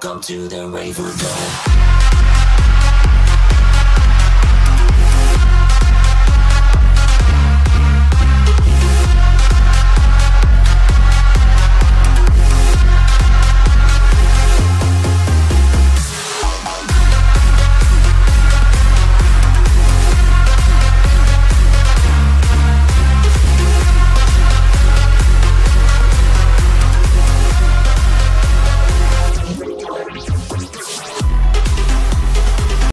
Welcome to the Raver Dome.